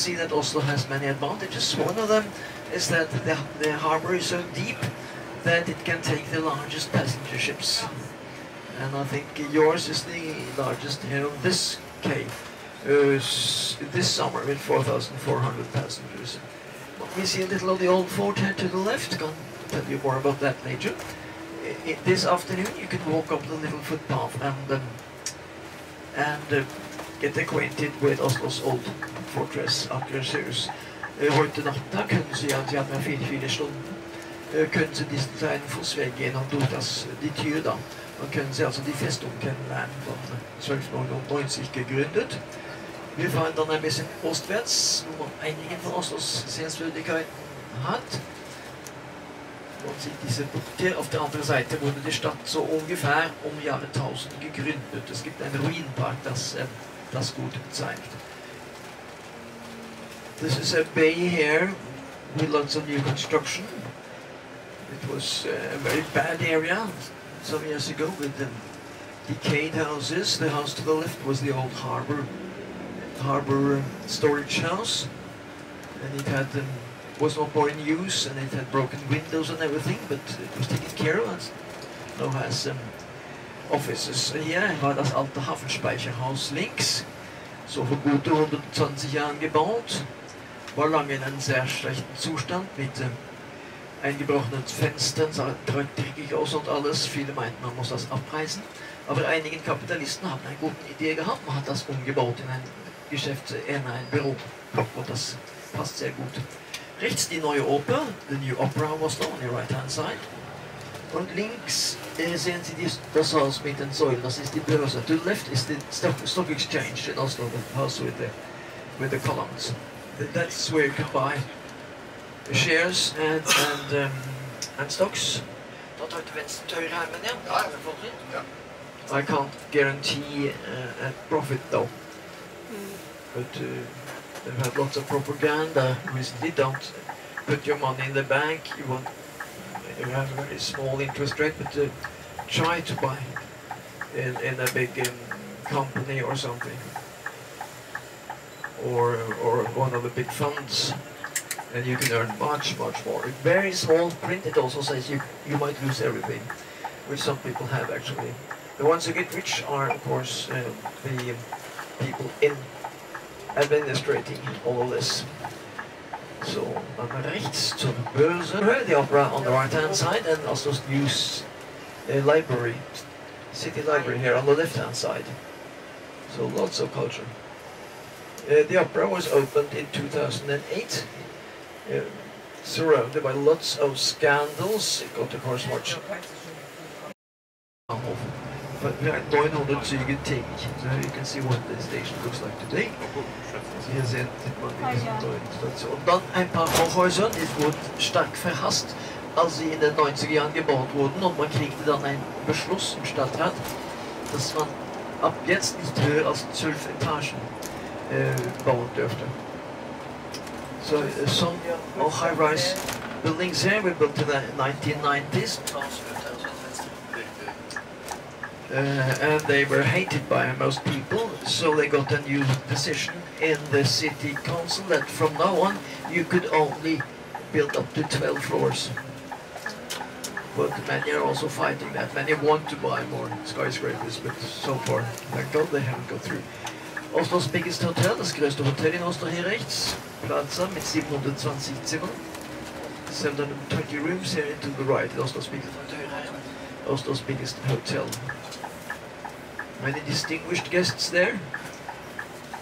see that Oslo has many advantages. One of them is that the, the harbor is so deep that it can take the largest passenger ships. And I think yours is the largest here on this quay. Uh, this summer with 4,400 passengers. We see a little of the old fort here to the left. Can tell you more about that later. This afternoon you can walk up the little footpath and um, and uh, get acquainted with Oslo's old fortress, Akershus. Heute natta können Sie, ja, Sie hatten ja viele, viele Stunden, äh, können Sie diesen kleinen Fußweg gehen und durch das, die Tür da. Dann können Sie also die Festung kennenlernen, von 1299 gegründet. Wir fahren dann ein bisschen ostwärts, wo man einige von Oslos Sehenswürdigkeiten hat. Man sieht diese hier. Auf der anderen Seite wurde die Stadt so ungefähr um Jahre 1000 gegründet. Es gibt einen Ruinenpark, das ähm, das gut zeigt. This is a bay here with lots of new construction. It was uh, a very bad area some years ago with the decayed houses. The house to the left was the old harbor harbor storage house, and it had um, was not more in use, and it had broken windows and everything, but it was taken care of. And now has um, offices. Hier war das alte Hafenspeicherhaus links, so vor gute 120 Jahren gebaut, war lange in einem sehr schlechten Zustand mit ähm, eingebrochenen Fenstern, sah dreckig aus und alles. Viele meinten, man muss das abreißen. Aber einige Kapitalisten haben eine gute Idee gehabt. Man hat das umgebaut in ein Geschäft, in ein Büro. Und das passt sehr gut. Rechts die neue Oper, the New Opera Oslo on the right hand side. Und links sehen Sie dies, das Haus mit den Säulen, das ist die Börse. To the left is the stock, stock exchange in Oslo, the house with the, with the columns. That's where you can buy shares and, and, um, and stocks. Dort har du venstre til høyre armen igjen. Ja, ja. Fortrin. Ja. I can't guarantee uh, a profit though. But uh, they've had lots of propaganda recently. Don't put your money in the bank. You want you have a very small interest rate, but uh, try to buy in, in a big um, company or something, or or one of the big funds, and you can earn much much more. In very small print, it also says you you might lose everything, which some people have actually. The ones who get rich are, of course, uh, the people in administrating all of this. So, rechts the opera on the right hand side, and also new uh, library, city library here on the left hand side. So lots of culture. Uh, the opera was opened in 2008, uh, surrounded by lots of scandals. got the course march. 900 ingenting. So you can see what the station looks like today. Hier sieht man die Station. Und Dann ein paar Hochhäuser. Es wurde stark verhasst, als sie in den 90er Jahren gebaut wurden. Und man kriegte dann einen Beschluss im Stadtrat, dass man ab jetzt nicht höher als 12 Etagen äh, bauen dürfte. So, äh, uh, some all high-rise buildings there we built in the 1990s. Uh, and they were hated by most people, so they got a new decision in the city council that from now on you could only build up to 12 floors. But many are also fighting that. Many want to buy more skyscrapers, but so far, God, they haven't got through. Oslos biggest hotel, das größte Hotel in Oslo hier rechts, Plaza mit 720 Zimmern. 720 rooms here to the right, Oslo's biggest hotel. Oslo's biggest hotel. Many distinguished guests there.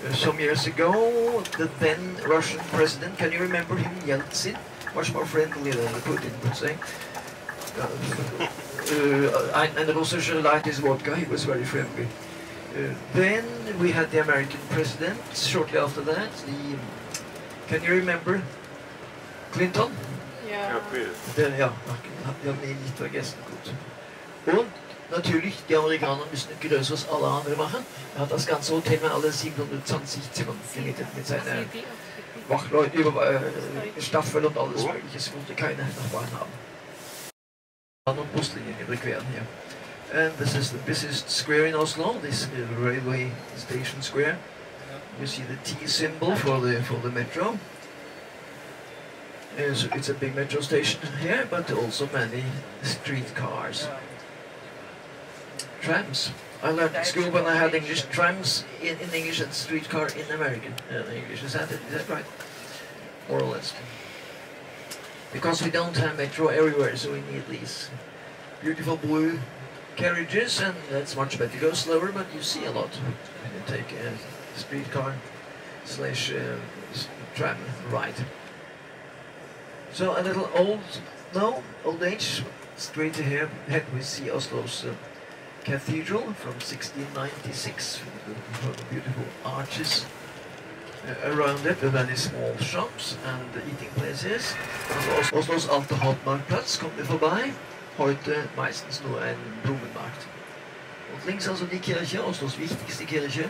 Uh, some years ago, the then Russian president, can you remember him, Yeltsin? Much more friendly than Putin would say. Uh, uh, and, and also liked his vodka, he was very friendly. Uh, then we had the American president, shortly after that, the, can you remember Clinton? Ja. Der, ja, ja, nee, nicht vergessen, gut. Und natürlich, die Amerikaner müssen größer als alle anderen machen. Er hat das ganze Hotel mit alle 720 Zimmern gemietet mit seinen Wachleuten, über, äh, Staffel und alles mögliche. Es wollte keine Nachbarn haben. Und Buslinien überqueren hier. And this is the busiest square in Oslo, this railway station square. You see the T symbol for the for the metro. So it's a big metro station here, but also many streetcars. Trams. I learned in school when I had English trams in, in English and streetcar in American uh, English. Is that, it? is that right? More or less. Because we don't have metro everywhere, so we need these beautiful blue carriages, and that's much better. Go slower, but you see a lot when you take a streetcar slash uh, tram ride. So a little old, no, old age, straight ahead we see Oslo's uh, cathedral from 1696, with beautiful arches uh, around it, with many small shops and eating places. Also, Oslos alte Hauptmarktplatz kommt ihr vorbei. Heute meistens nur ein Blumenmarkt. Und links also die Kirche, Oslos wichtigste Kirche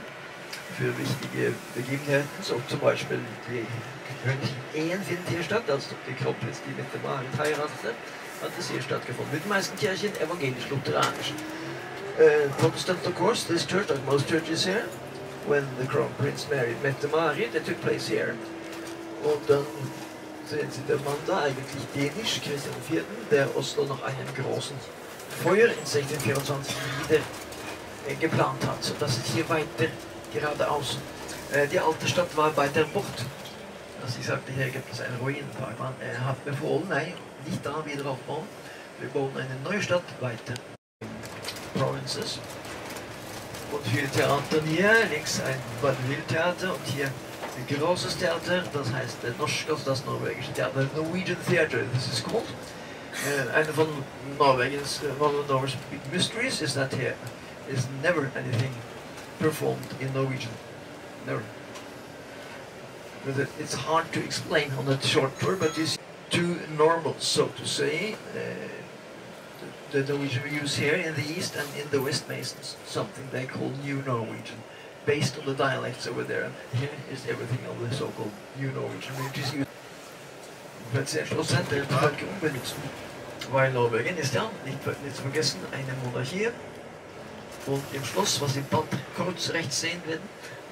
für wichtige Begebenheiten, so zum Beispiel die Königin Ehen findet hier statt, als die Kronprinz die mit der Marit heiratete, hat es hier stattgefunden. Mit den meisten Kirchen evangelisch-lutheranisch. Uh, Protestant, of course, this church, like most churches here, when the Crown Prince married met the Marit, it took place here. Und dann sind sie der Mann da, eigentlich dänisch, Christian IV., der Oslo noch einen großen Feuer in 1624 wieder äh, geplant hat, sodass es hier weiter geradeaus. Äh, die alte Stadt war bei der Bucht. Also ich sagte, hier gibt es einen Ruinenpark. Man äh, hat befohlen, nein, nicht da wieder aufbauen. Wir bauen eine neue Stadt weiter. Provinces. Viele Theater hier, links ein Vaudeville-Theater und hier ein großes Theater, das heißt der Norsk, also das norwegische Theater, Norwegian Theater, this is called. Uh, eine von Norwegens, uh, one of Norway's big mysteries is that here is never anything performed in Norwegian. Never. But it's hard to explain on a short tour, but it's too normal, so to say. Uh, Norwegian we use here in the east and in the west Masons, something they call New Norwegian, based on the dialects over there. And here is everything of the so-called New Norwegian, which is used. Att Schloss Center befolkningen benutzt. Weil Norwegen ist ja, nicht, nicht vergessen, eine Monarchie. Und im Schloss, was im Band kurz rechts sehen werden,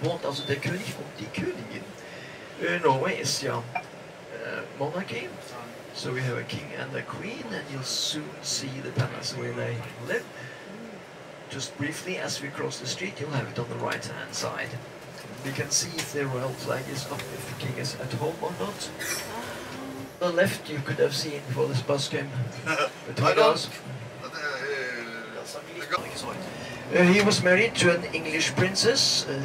wohnt also der König und die Königin. Uh, Norway is ja uh, monarchy. So we have a king and a queen, and you'll soon see the palace where they live. Just briefly, as we cross the street, you'll have it on the right-hand side. We can see if the royal flag is up, if the king is at home or not. On the left, you could have seen before this bus came between us. Uh, he was married to an English princess. Uh,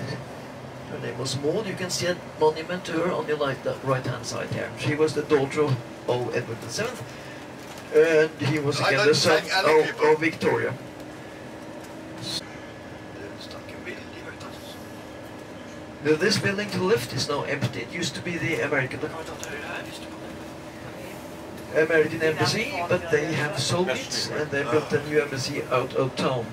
her name was Maud. You can see a monument to her on the right-hand side here. She was the daughter of of Edward VII. And he was again the son of, of Victoria. Now, this building to the left is now empty. It used to be the American American embassy, but they have sold it and they built a new embassy out of town.